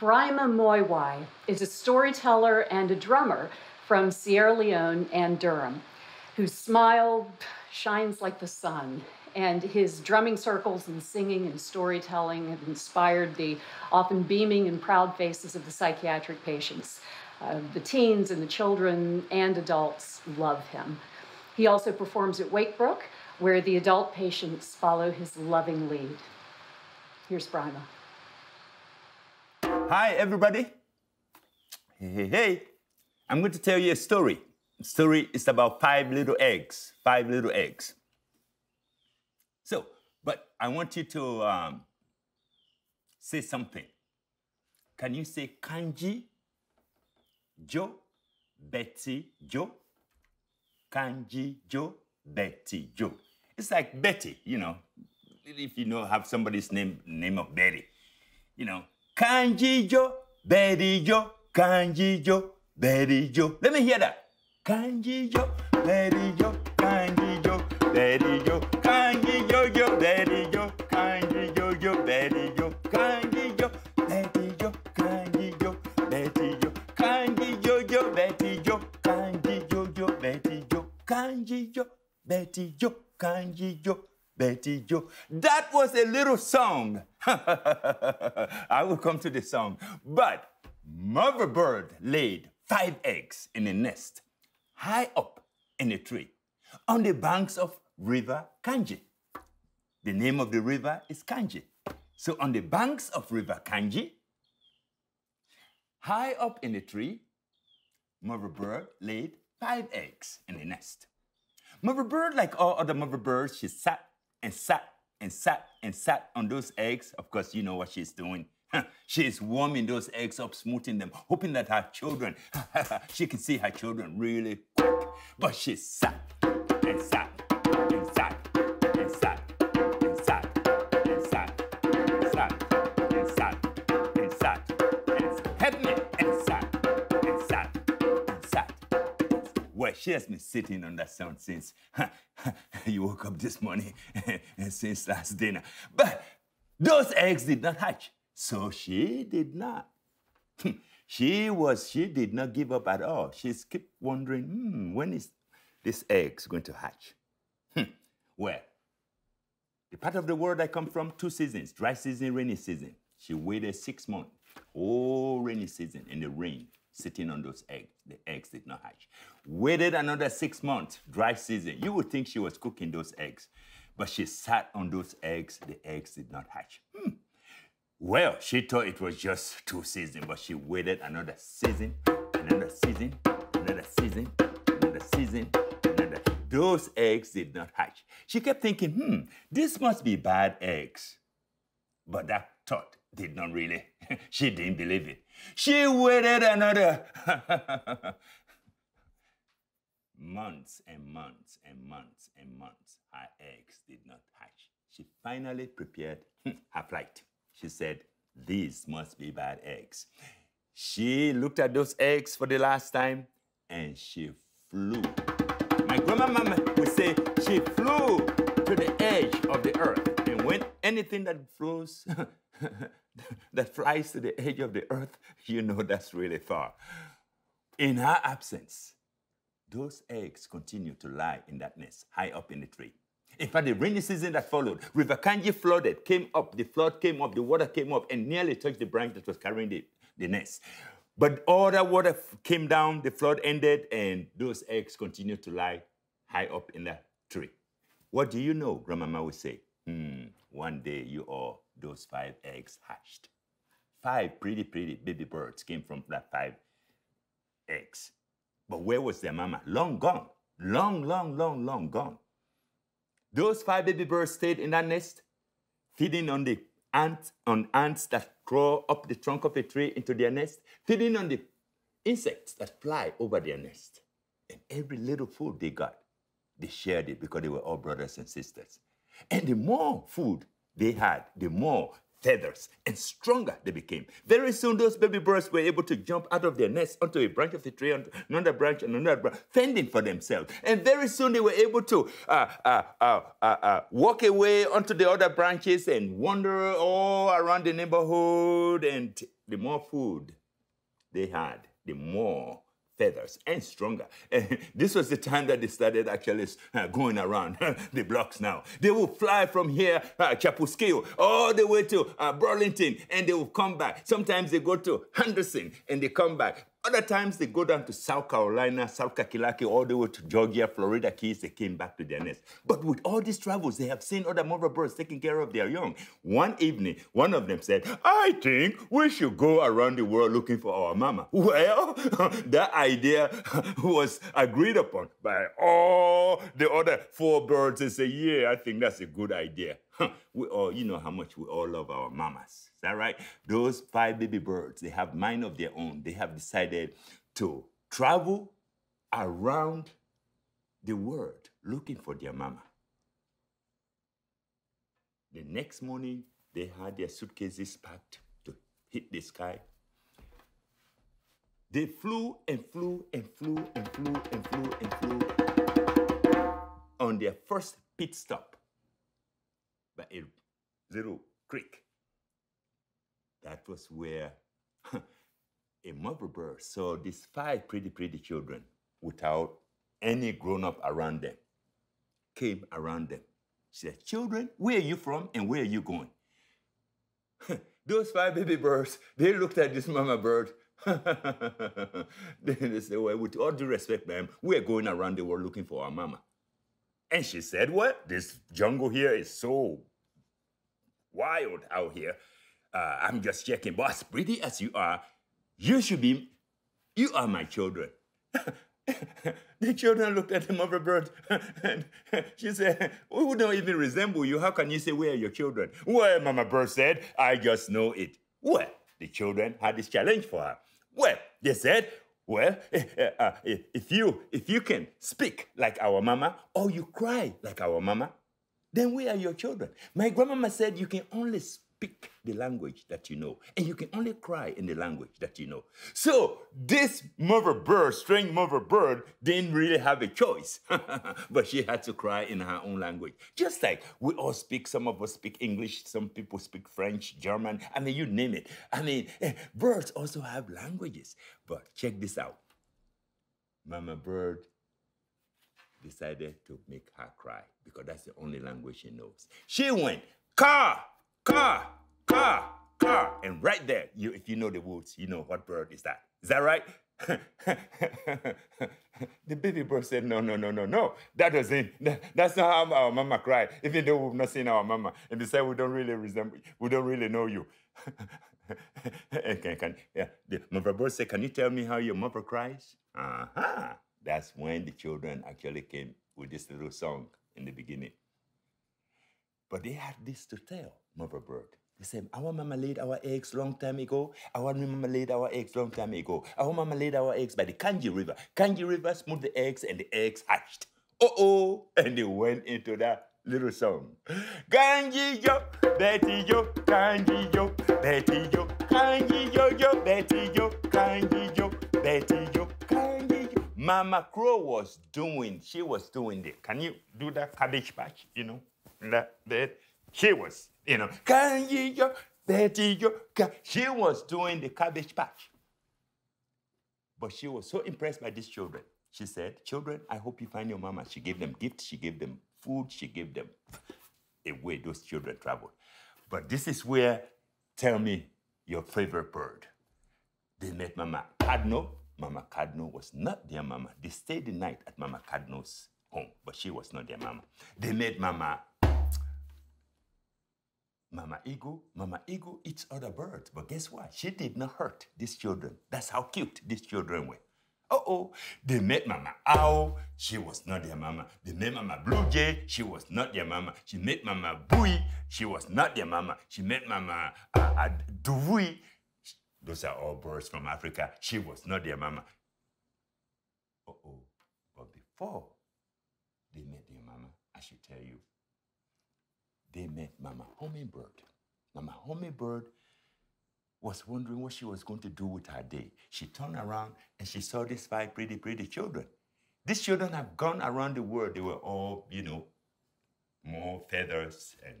Braima Moiwai is a storyteller and a drummer from Sierra Leone and Durham, whose smile shines like the sun. And his drumming circles and singing and storytelling have inspired the often beaming and proud faces of the psychiatric patients. Uh, the teens and the children and adults love him. He also performs at Wakebrook, where the adult patients follow his loving lead. Here's Braima. Hi, everybody. Hey, hey, hey. I'm going to tell you a story. The story is about five little eggs. Five little eggs. So, but I want you to um, say something. Can you say kanji, jo, Betty, jo? Kanji, jo, Betty, jo. It's like Betty, you know, if you know, have somebody's name, name of Betty, you know, Kanjijo, berijo, kanjijo, berijo. Let me hear that. Kanjijo, berijo, kanjijo, berijo, kanjijo, yo, berijo, kanjijo, yo, berijo, kanjijo, berijo, kanjijo, berijo, kanjijo, yo, berijo, kanjijo, yo, berijo, kanjijo, berijo, kanjijo, berijo. That was a little song. I will come to the song. But mother bird laid five eggs in a nest high up in a tree on the banks of River Kanji. The name of the river is Kanji. So on the banks of River Kanji, high up in a tree, mother bird laid five eggs in a nest. Mother bird, like all other mother birds, she sat and sat and sat and sat on those eggs. Of course, you know what she's doing. She's warming those eggs up, smoothing them, hoping that her children, she can see her children really quick. But she sat and sat and sat and sat and sat and sat and sat and sat and sat and sat and sat. Well, she has been sitting on that sound since you woke up this morning and since last dinner. But those eggs did not hatch. So she did not. she was, she did not give up at all. She kept wondering, hmm, when is this eggs going to hatch? Hmm. Well, the part of the world I come from, two seasons, dry season, rainy season. She waited six months, whole rainy season in the rain, sitting on those eggs. The eggs did not hatch. Waited another six months, dry season. You would think she was cooking those eggs, but she sat on those eggs. The eggs did not hatch. Hmm. Well, she thought it was just two seasons, but she waited another season, another season, another season, another season, another. Those eggs did not hatch. She kept thinking, hmm, this must be bad eggs. But that thought did not really, she didn't believe it. She waited another months and months and months and months. Her eggs did not hatch. She finally prepared her flight. She said, These must be bad eggs. She looked at those eggs for the last time and she flew. My grandmama would say she flew to the edge of the earth. And when anything that flows, that flies to the edge of the earth, you know that's really far. In her absence, those eggs continued to lie in that nest, high up in the tree. In fact, the rainy season that followed, River Kanji flooded, came up, the flood came up, the water came up, and nearly touched the branch that was carrying the, the nest. But all that water came down, the flood ended, and those eggs continued to lie high up in the tree. What do you know? Grandmama would say, hmm, one day you all, those five eggs hatched. Five pretty, pretty baby birds came from that five eggs. But where was their mama? Long gone. Long, long, long, long gone. Those five baby birds stayed in that nest, feeding on the ants, on ants that crawl up the trunk of a tree into their nest, feeding on the insects that fly over their nest. And every little food they got, they shared it because they were all brothers and sisters. And the more food they had, the more feathers and stronger they became. Very soon, those baby birds were able to jump out of their nest onto a branch of the tree, onto another branch, and another branch, fending for themselves. And very soon, they were able to uh, uh, uh, uh, uh walk away onto the other branches and wander all around the neighborhood. And the more food they had, the more feathers and stronger. And this was the time that they started actually uh, going around the blocks now. They will fly from here, uh, Chapuskeo, all the way to uh, Burlington, and they will come back. Sometimes they go to Henderson and they come back. Other times they go down to South Carolina, South Kakalaki, all the way to Georgia, Florida Keys, they came back to their nest. But with all these travels, they have seen other mother birds taking care of their young. One evening, one of them said, I think we should go around the world looking for our mama. Well, that idea was agreed upon by all the other four birds. They say, yeah, I think that's a good idea. We all, you know how much we all love our mamas Is that right? Those five baby birds, they have mind of their own. They have decided to travel around the world looking for their mama. The next morning, they had their suitcases packed to hit the sky. They flew and flew and flew and flew and flew and flew on their first pit stop by a little creek. That was where a mother bird saw these five pretty, pretty children without any grown up around them, came around them. She said, Children, where are you from and where are you going? Those five baby birds, they looked at this mama bird. they said, Well, with all due respect, ma'am, we're going around the world looking for our mama. And she said, What? This jungle here is so wild out here uh, I'm just checking, but as pretty as you are, you should be, you are my children. the children looked at the mother bird and she said, We don't even resemble you. How can you say we are your children? Well, Mama Bird said, I just know it. Well, the children had this challenge for her. Well, they said, well, uh, if you if you can speak like our mama or you cry like our mama, then we are your children. My grandmama said you can only speak speak the language that you know, and you can only cry in the language that you know. So this mother bird, strange mother bird, didn't really have a choice, but she had to cry in her own language. Just like we all speak, some of us speak English, some people speak French, German. I mean, you name it. I mean, eh, birds also have languages. But check this out. Mama bird decided to make her cry because that's the only language she knows. She went, car, car, car, car. And right there, you, if you know the woods, you know what bird is that. Is that right? the baby bird said, no, no, no, no, no. That doesn't, that, that's not how our mama cried, even though we've not seen our mama. And said, we don't really resemble, we don't really know you. can, can, yeah, the mother bird said, can you tell me how your mother cries? Uh-huh. That's when the children actually came with this little song in the beginning. But they had this to tell Mother Bird. They said, Our mama laid our eggs long time ago. Our mama laid our eggs long time ago. Our mama laid our eggs by the Kanji River. Kanji River smoothed the eggs and the eggs hatched. Oh oh! And they went into that little song. Kanji yo, Betty yo, Kanji yo, Betty yo, Kanji yo yo, Betty yo, Kanji yo, Betty yo, Kanji yo. Mama Crow was doing, she was doing it. Can you do that cabbage patch, you know? That, that she was, you know, can you, Betty, she was doing the cabbage patch. But she was so impressed by these children. She said, Children, I hope you find your mama. She gave them gifts, she gave them food, she gave them away. Those children traveled. But this is where, tell me your favorite bird. They met Mama Cardinal. Mama Cardinal was not their mama. They stayed the night at Mama Cardinal's home, but she was not their mama. They met Mama Mama Eagle, Mama Eagle eats other birds, but guess what? She did not hurt these children. That's how cute these children were. Uh-oh, they met Mama Owl, she was not their mama. They met Mama Blue Jay, she was not their mama. She met Mama Bui, she was not their mama. She met Mama uh, uh, Duvui, those are all birds from Africa. She was not their mama. Uh-oh, but before they met their mama, I should tell you, they met Mama Hummingbird. Mama Hummingbird was wondering what she was going to do with her day. She turned around and she saw these five pretty, pretty children. These children have gone around the world. They were all, you know, more feathers and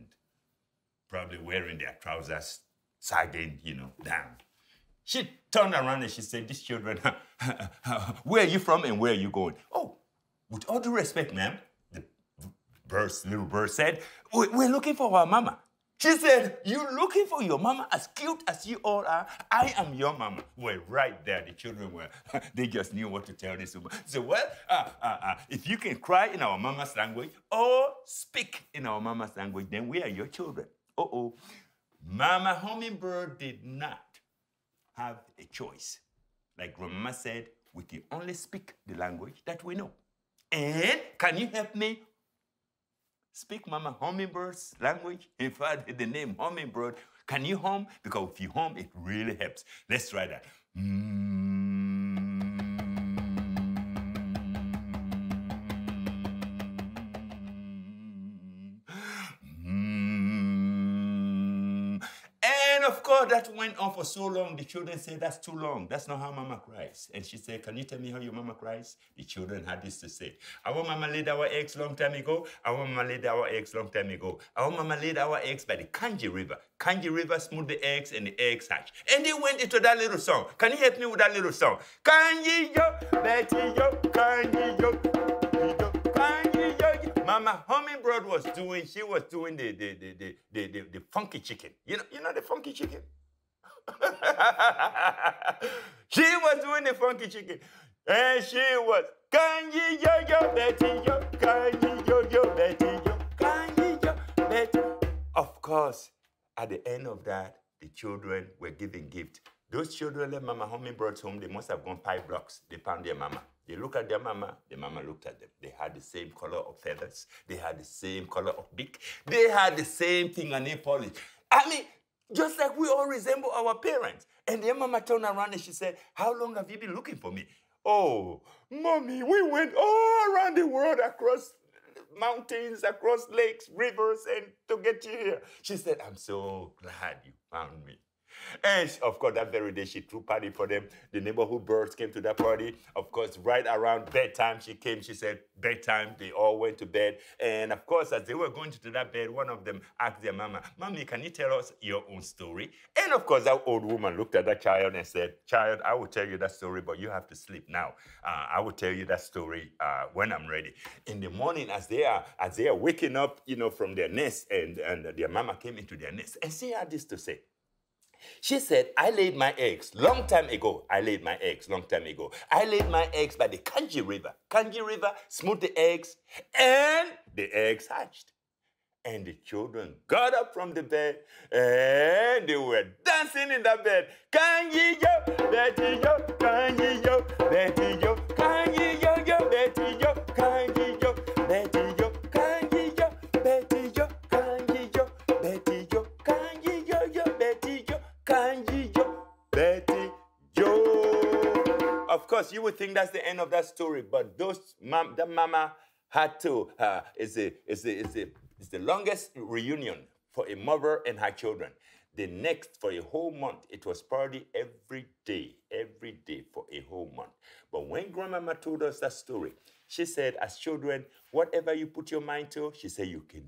probably wearing their trousers sagging, you know, down. She turned around and she said, These children, where are you from and where are you going? Oh, with all due respect, ma'am, birds, little bird said, We're looking for our mama. She said, you're looking for your mama as cute as you all are? I am your mama. Well, right there, the children were, they just knew what to tell this woman. So, well, uh, uh, uh, if you can cry in our mama's language or speak in our mama's language, then we are your children. Uh oh. Mama Hummingbird did not have a choice. Like Grandma said, we can only speak the language that we know. And can you help me speak Mama Hummingbird's language? In fact, the name Hummingbird, can you hum? Because if you hum, it really helps. Let's try that. Mm. That went on for so long. The children said, That's too long. That's not how mama cries. And she said, Can you tell me how your mama cries? The children had this to say. Our mama laid our eggs long time ago. Our mama laid our eggs long time ago. Our mama laid our eggs by the Kanji River. Kanji River smoothed the eggs and the eggs hatch. And they went into that little song. Can you help me with that little song? Kanji yo, Betty yo, Kanji yo. Mama Hummingbird was doing, she was doing the, the, the, the, the, the, the funky chicken. You know, you know the funky chicken? she was doing the funky chicken. And she was, can you yo yo Betty yo, can you yo yo Betty yo, can you yo Betty. Of course, at the end of that, the children were giving gifts. Those children that Mama Hummingbird home, they must have gone five blocks. They found their mama. They look at their mama, the mama looked at them. They had the same color of feathers. They had the same color of beak. They had the same fingernail polish. I mean, just like we all resemble our parents. And their mama turned around and she said, How long have you been looking for me? Oh, mommy, we went all around the world across mountains, across lakes, rivers, and to get you here. She said, I'm so glad you found me. And of course, that very day she threw party for them. The neighborhood birds came to that party. Of course, right around bedtime, she came. She said, bedtime. They all went to bed. And of course, as they were going to that bed, one of them asked their mama, Mommy, can you tell us your own story? And of course, that old woman looked at that child and said, Child, I will tell you that story, but you have to sleep now. Uh, I will tell you that story uh, when I'm ready. In the morning, as they are as they are waking up, you know, from their nest, and, and their mama came into their nest, and she had this to say. She said, I laid my eggs long time ago. I laid my eggs long time ago. I laid my eggs by the Kanji River. Kanji River smoothed the eggs and the eggs hatched. And the children got up from the bed and they were dancing in the bed. Kanji yo, Betty yo, Kanji yo, Betty yo, course, you would think that's the end of that story, but those mom, that mama had to. Uh, it's, a, it's, a, it's, it's the longest reunion for a mother and her children. The next, for a whole month, it was party every day, every day for a whole month. But when grandmama told us that story, she said, as children, whatever you put your mind to, she said, you can,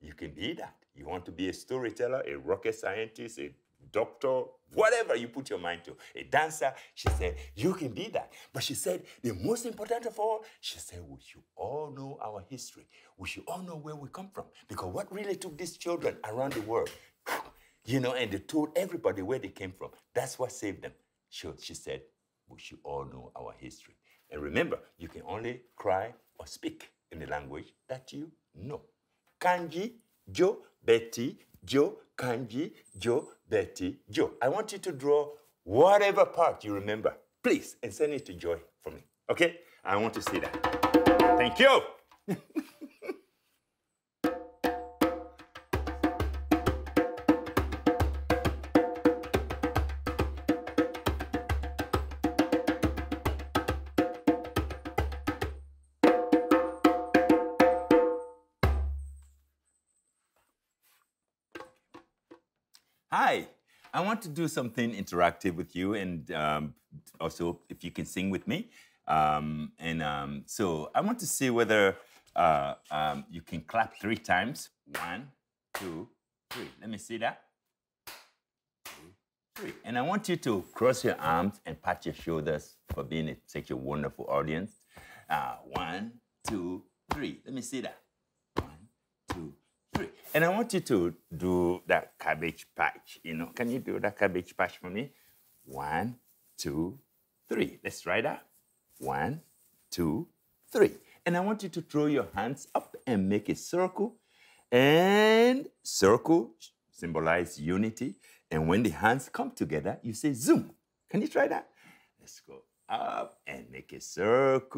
you can be that. You want to be a storyteller, a rocket scientist, a doctor, whatever you put your mind to, a dancer. She said, You can be that. But she said, The most important of all, she said, We should all know our history. We should all know where we come from. Because what really took these children around the world, you know, and they told everybody where they came from. That's what saved them. She, she said, We should all know our history. And remember, you can only cry or speak in the language that you know. Kanji, Jo, Betty, Jo, Kanji, Joe, Betty, Joe. I want you to draw whatever part you remember, please, and send it to Joy for me. Okay? I want to see that. Thank you. want to do something interactive with you, and um, also if you can sing with me. Um, and um, so I want to see whether uh, um, you can clap three times. One, two, three. Let me see that. Three. And I want you to cross your arms and pat your shoulders for being such a wonderful audience. Uh, one, two, three. Let me see that. And I want you to do that cabbage patch. You know, can you do that cabbage patch for me? One, two, three. Let's try that. One, two, three. And I want you to throw your hands up and make a circle. And circle symbolize unity. And when the hands come together, you say zoom. Can you try that? Let's go up and make a circle.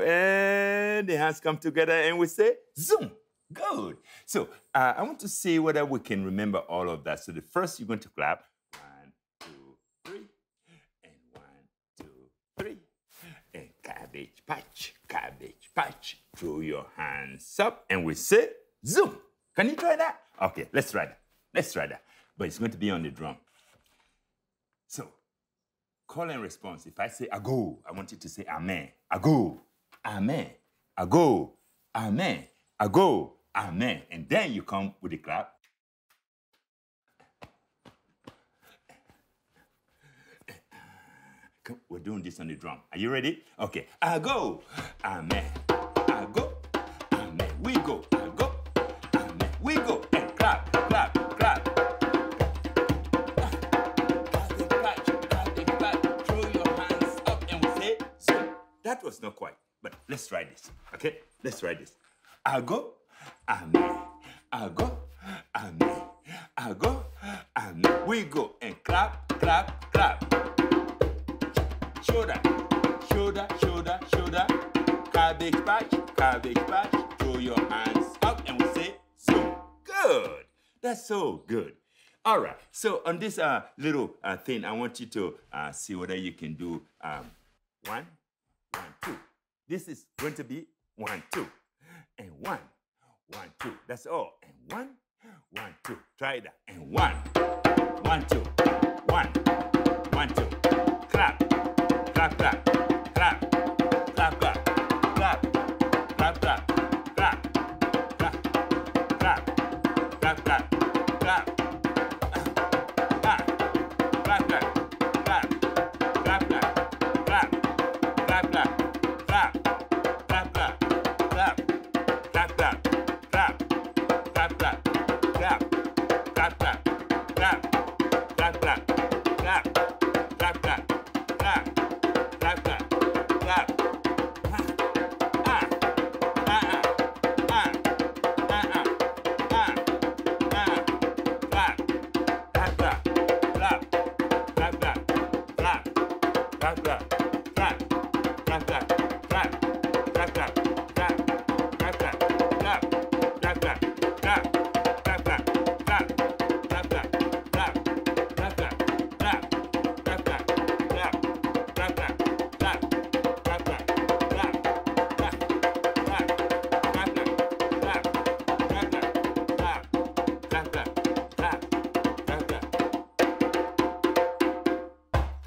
And the hands come together and we say zoom. Good. So uh, I want to see whether we can remember all of that. So the first you're going to clap. One, two, three. And one, two, three. And cabbage patch, cabbage patch. Throw your hands up and we say zoom. Can you try that? Okay, let's try that. Let's try that. But it's going to be on the drum. So call and response. If I say ago, I want you to say amen. Ago, amen. Ago, amen. Ago, amen. And then you come with the clap. We're doing this on the drum. Are you ready? Okay. Ago, amen. Ago, amen. We go. Ago, amen. We go. And clap, clap, clap. That was not quite, but let's try this. Okay? Let's try this. Ago, amen. Ago, amen. Ago, amen. We go and clap, clap, clap. Shoulder, shoulder, shoulder, shoulder. Cabbage patch, cabbage patch. Throw your hands up and we say, so good. That's so good. All right. So on this uh, little uh, thing, I want you to uh, see whether you can do um, one, one, two. This is going to be one, two, and one, one, two. That's all. And one, one, two. Try that. And one, one, two, one, one, two.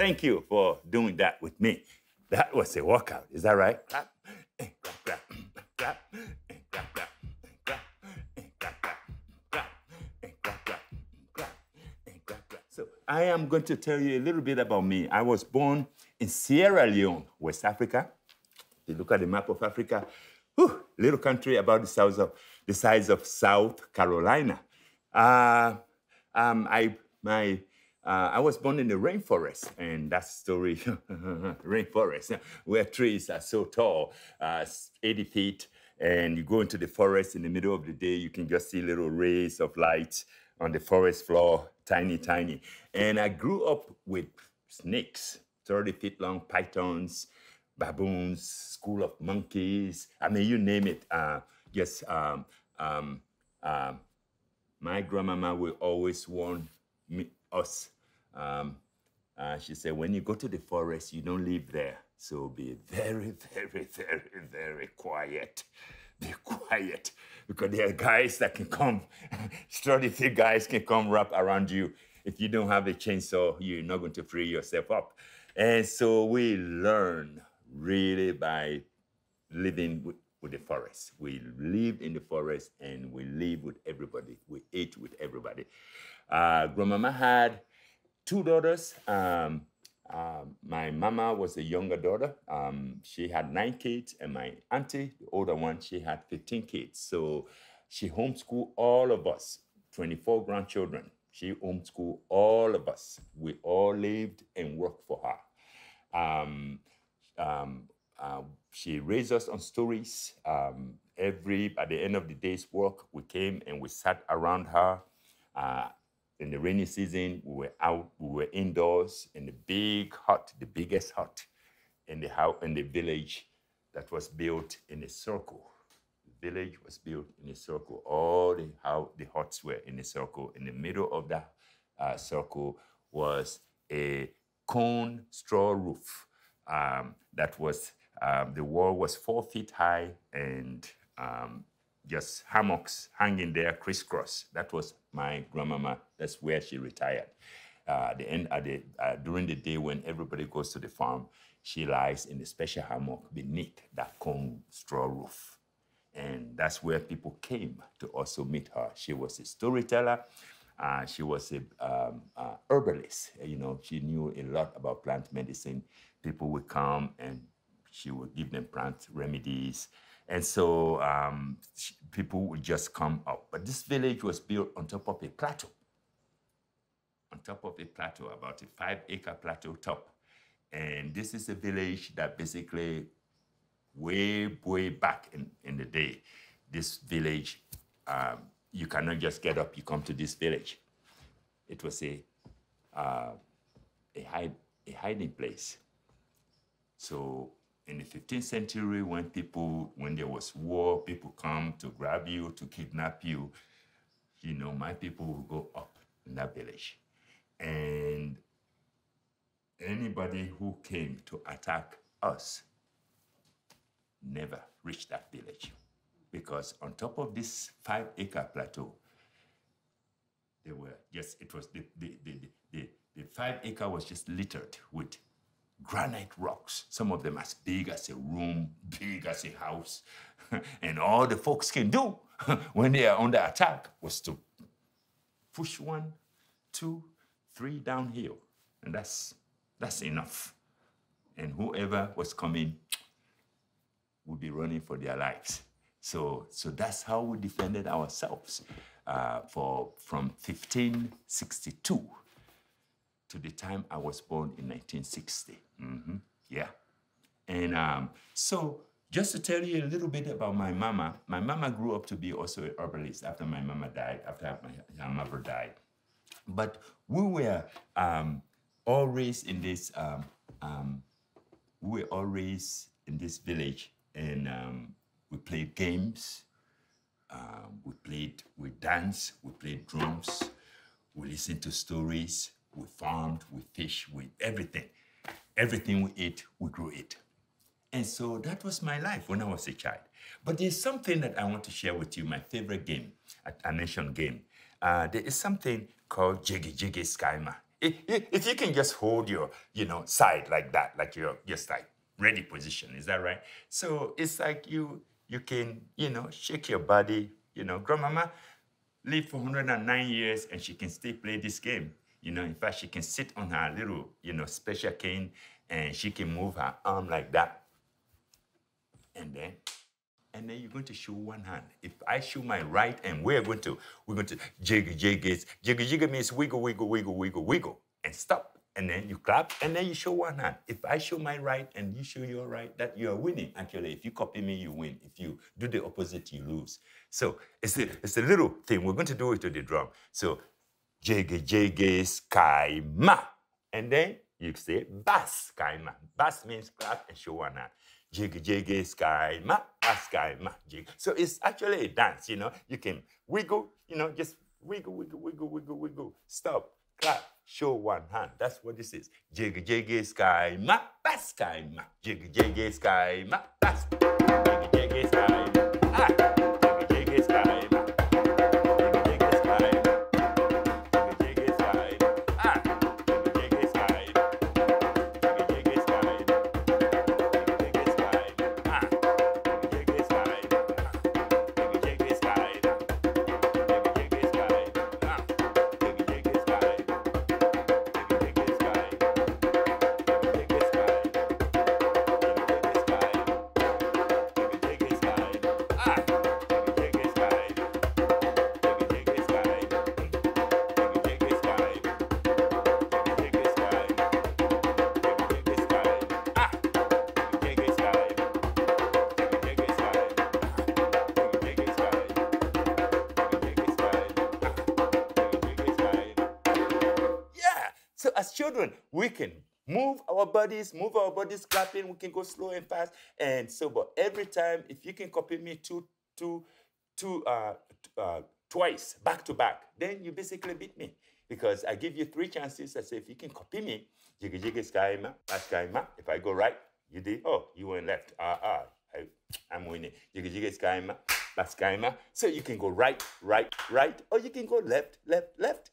Thank you for doing that with me. That was a workout. Is that right? Clap, clap, clap, clap, clap, clap, I am going to tell you a little bit about me. I was born in Sierra Leone, West Africa. If you look at the map of Africa, whew, little country about the size of the size of South Carolina. Uh, um, I my uh, I was born in the rainforest, and that story, rainforest, where trees are so tall, uh, 80 feet, and you go into the forest in the middle of the day, you can just see little rays of light on the forest floor, tiny, tiny. And I grew up with snakes, 30 feet long pythons, baboons, school of monkeys. I mean, you name it. Uh, yes, um, um, um, my grandmama will always warn me, us. Um, uh, she said, when you go to the forest, you don't live there. So be very, very, very, very quiet. be quiet because there are guys that can come, sturdy thick guys can come wrap around you. If you don't have a chainsaw, you're not going to free yourself up. And so we learn really by living with, with the forest. We live in the forest and we live with everybody. We ate with everybody. Uh, grandmama had two daughters. Um, uh, my mama was the younger daughter. Um, she had nine kids, and my auntie, the older one, she had 15 kids. So she homeschooled all of us, 24 grandchildren. She homeschooled all of us. We all lived and worked for her. Um, um, uh, she raised us on stories. Um, every at the end of the day's work, we came and we sat around her. Uh, in the rainy season, we were out, we were indoors in the big hut, the biggest hut in the house in the village that was built in a circle. The village was built in a circle. All the how the huts were in a circle. In the middle of that uh, circle was a cone straw roof um, that was um, the wall was four feet high and um, just hammocks hanging there crisscross. That was my grandmama. That's where she retired. Uh, the end, at the, uh, during the day when everybody goes to the farm, she lies in a special hammock beneath that cone straw roof. And that's where people came to also meet her. She was a storyteller. Uh, she was a um, uh, herbalist. You know, she knew a lot about plant medicine. People would come and she would give them plant remedies. And so um, people would just come up. But this village was built on top of a plateau, on top of a plateau, about a five acre plateau top. And this is a village that basically, way, way back in, in the day, this village, um, you cannot just get up, you come to this village. It was a, uh, a, hide, a hiding place. So in the 15th century when people when there was war people come to grab you to kidnap you. You know my people would go up in that village. And anybody who came to attack us never reached that village. Because on top of this five acre plateau there were just it was the the, the, the, the five acre was just littered with granite rocks, some of them as big as a room, big as a house. and all the folks can do when they are under attack was to push one, two, three downhill. And that's, that's enough. And whoever was coming would be running for their lives. So, so that's how we defended ourselves uh, for, from 1562 to the time I was born in 1960. Mm-hmm. Yeah. And um, so, just to tell you a little bit about my mama, my mama grew up to be also an herbalist after my mama died, after my, mother died. But we were um, raised in this, um, um, we were raised in this village, and um, we played games, um, we played, we danced, we played drums, we listened to stories, we farmed, we fished, we everything. Everything we ate, we grew it. And so that was my life when I was a child. But there's something that I want to share with you, my favorite game, a, nation game. Uh, there is something called Jiggy Jiggy Skyma. If you can just hold your, you know, side like that, like you're just like ready position, is that right? So it's like you you can, you know, shake your body, you know, grandmama lived for 109 years and she can still play this game. You know, in fact, she can sit on her little, you know, special cane and she can move her arm like that. And then, and then you're going to show one hand. If I show my right and we're going to, we're going to jiggle, jiggle. Jiggle, jiggle means wiggle, wiggle, wiggle, wiggle, wiggle, and stop. And then you clap, and then you show one hand. If I show my right and you show your right, that you are winning. Actually, if you copy me, you win. If you do the opposite, you lose. So it's a, it's a little thing. We're going to do it to the drum. So Jiggy sky ma. And then you say sky ma. Bass means clap and show one hand. Jiggy jiggy sky ma. Jig. So it's actually a dance, you know. You can wiggle, you know, just wiggle, wiggle, wiggle, wiggle, wiggle. Stop, clap, show one hand. That's what this is. Jiggy jiggy sky ma, bass sky ma. Jiggy jiggy sky ma, as children, we can move our bodies, move our bodies clapping. We can go slow and fast. And so, but every time, if you can copy me two, two, two, uh, uh, twice back to back, then you basically beat me because I give you three chances. I say, if you can copy me, jiggy jiggy skyma, skyma. If I go right, you did. Oh, you went left. Ah ah. I, I'm winning. Jiggy jiggy skyma, skyma. So you can go right, right, right, or you can go left, left, left,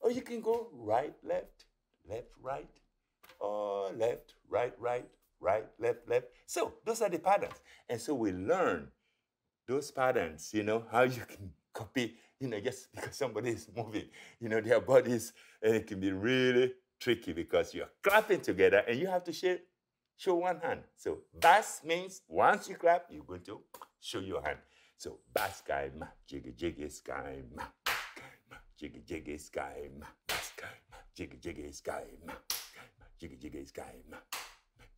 or you can go right, left, left, right, or left, right, right, right, left, left. So those are the patterns, and so we learn those patterns. You know how you can copy, you know, just because somebody is moving, you know, their bodies, and it can be really tricky because you're clapping together and you have to show, show one hand. So bass means once you clap, you're going to show your hand. So bass guy ma, jiggy jiggy sky ma, jiggy jiggy sky ma, jiggy jiggy sky ma, jiggy jiggy sky ma,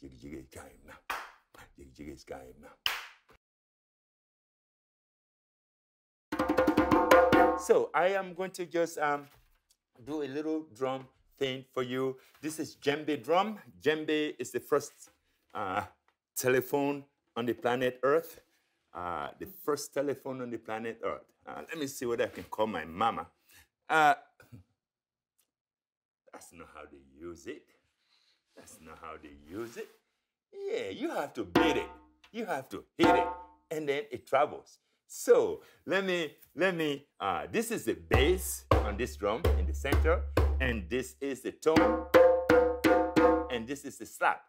jiggy jiggy sky ma, jiggy jiggy sky ma. So I am going to just um, do a little drum thing for you. This is djembe drum. Djembe is the first uh, telephone on the planet Earth. Uh, the first telephone on the planet Earth. Uh, let me see what I can call my mama. That's not how they use it. That's not how they use it. Yeah, you have to beat it. You have to hit it, and then it travels. So let me, let me, uh, this is the bass on this drum in the center, and this is the tone, and this is the slap.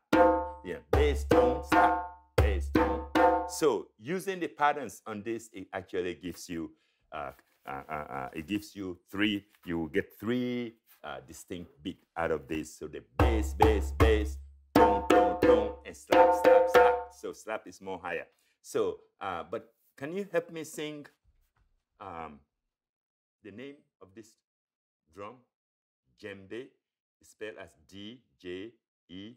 Yeah, bass, tone, slap, bass, tone. So using the patterns on this, it actually gives you, uh, uh, uh, uh it gives you three, you will get three distinct beat out of this. So the bass, bass, bass, tone, tone, tone, and slap, slap, slap. So slap is more higher. So, uh, but can you help me sing um, the name of this drum? Djembe is spelled as D J E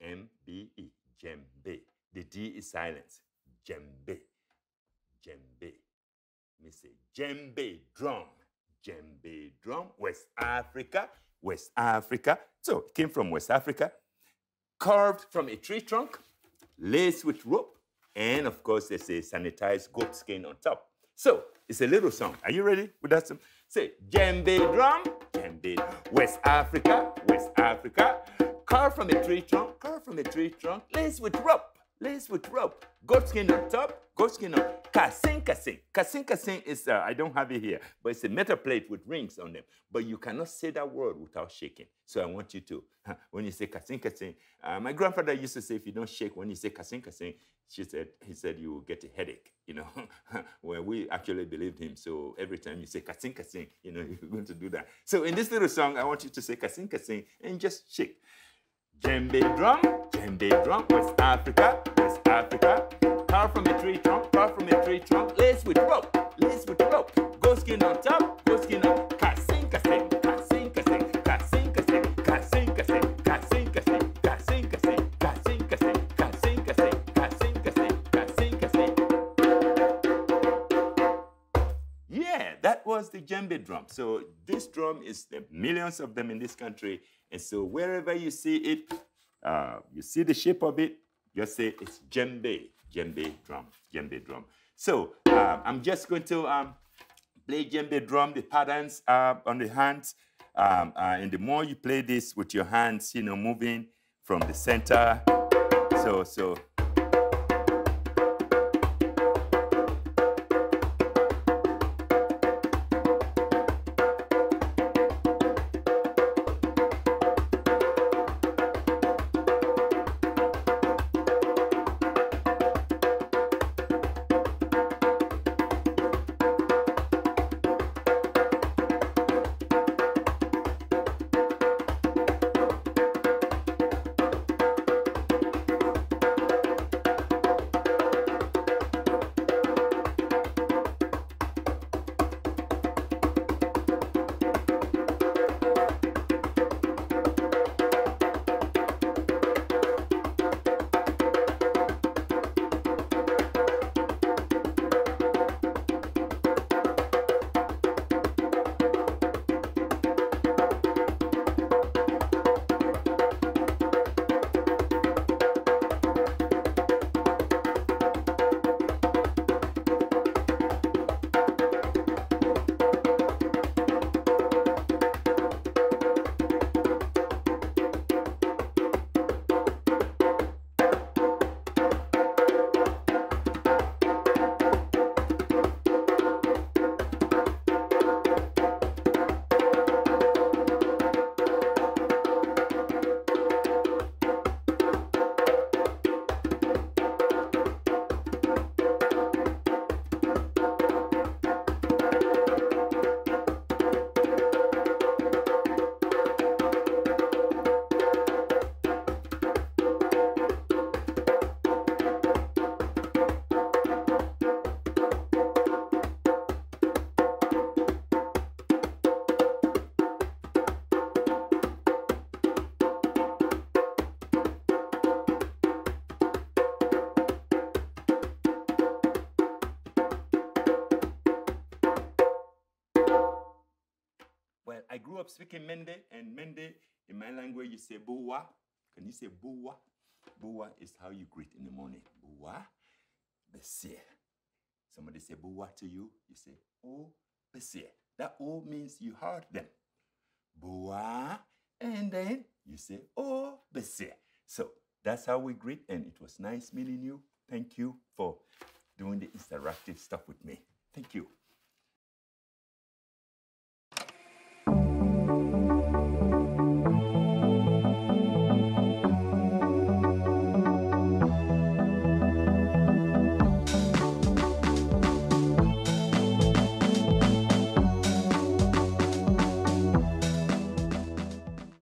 M B E. Djembe. The D is silent. Djembe. Djembe. Me say djembe drum. Djembe drum. West Africa. West Africa. So it came from West Africa. Carved from a tree trunk, laced with rope, and of course, there's a sanitized goat skin on top. So it's a little song. Are you ready with that song? Say, djembe drum, djembe, West Africa, West Africa. Carved from a tree trunk, carved from a tree trunk, laced with rope, laced with rope. Goat skin on top, goat skin on Kasing kasing. Kasing kasing is, uh, I don't have it here, but it's a metal plate with rings on them. But you cannot say that word without shaking. So I want you to, when you say kasing kasing, uh, my grandfather used to say, if you don't shake when you say kasing kasing, she said, he said you will get a headache, you know. well, we actually believed him. So every time you say kasing kasing, you know, you're going to do that. So in this little song, I want you to say kasing kasing and just shake. Djembe drum, djembe drum, West Africa, West Africa. Carved from a tree trunk, carved from a tree trunk, laced with rope, laced with rope. Go skin on top, go skin on. Yeah, that was the djembe drum. So this drum is the millions of them in this country, and so wherever you see it, uh, you see the shape of it, just say it's djembe djembe drum, djembe drum. So uh, I'm just going to um, play djembe drum, the patterns uh, on the hands. Um, uh, and the more you play this with your hands, you know, moving from the center. So, so I grew up speaking Mende, and Mende, in my language, you say buwa. Can you say buwa? Buwa is how you greet in the morning. Buwa, besir. Somebody say buwa to you, you say oh besir. That oh means you heard them. Buwa, and then you say oh besir. So that's how we greet, and it was nice meeting you. Thank you for doing the interactive stuff with me. Thank you.